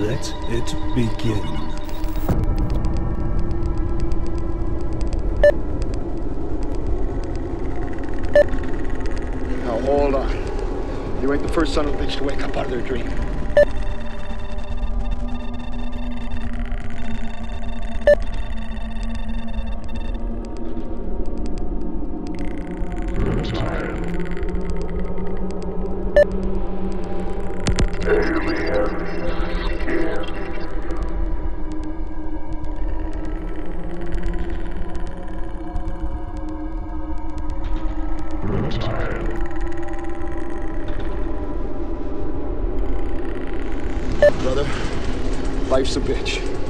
Let it begin. Now hold on. You ain't the first son of a bitch to wake up out of their dream. Brother, life's a bitch.